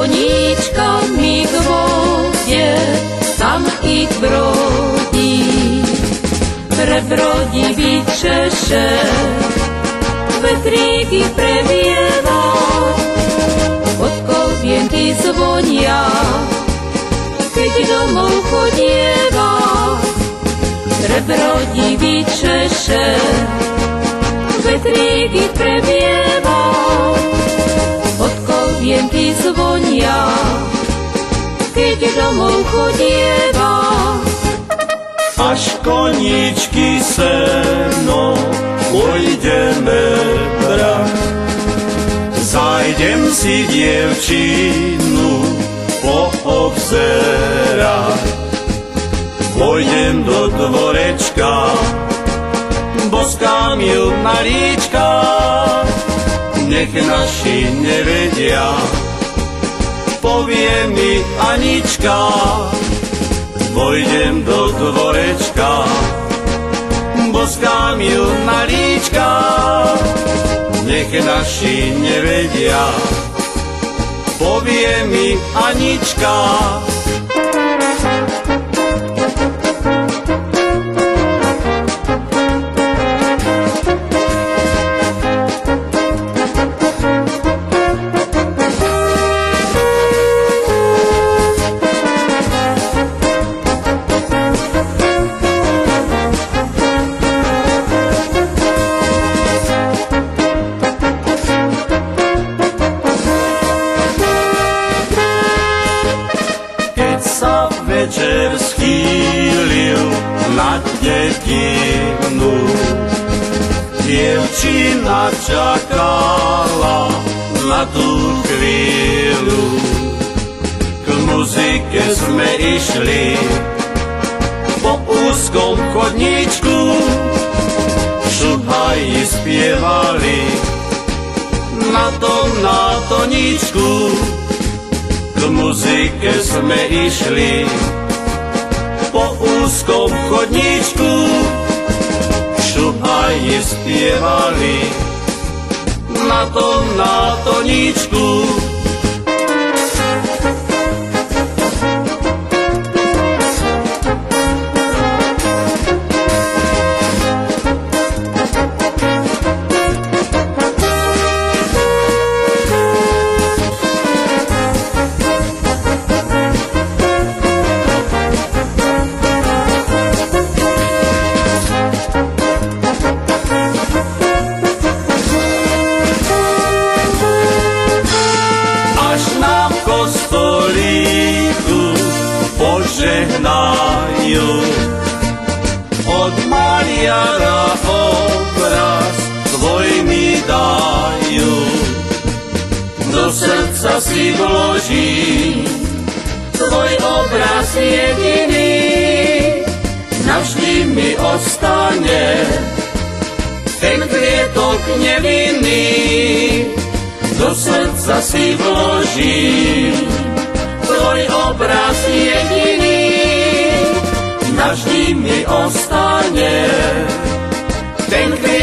koníčkami k vode, tam ich brodí. Prebrodí vyčeše, vetríky previeva, od kolbienky zvonia, keď domov chodieva. Prebrodí vyčeše, vetríky previeva, kolbienky zvonia, keď domov chodieva. Až koníčky seno pôjdeme brať. Zajdem si dievčinu poobzerať. Pôjdem do dvorečka, boskám ju na nech naši nevedia, povie mi Anička, Vojdem do dvorečka, boskám ju na líčka, nech naši nevedia, povie mi Anička. Večer schýlil na dedinu, dievčina čakala na tú chvíľu. K muzike sme išli po úzkom chodníčku, šuhaji spievali na tom na toníčku. Sme išli po úzkom chodníčku, šuhaji spievali na tom na toníčku. Maliara obraz tvoj mi dajú. Do srdca si vloží tvoj obraz jediný. Navždy mi ostane ten kvietok nevinný do srdca si vložím tvoj obraz jediný, navždy mi ostane ten kvietok nevinný.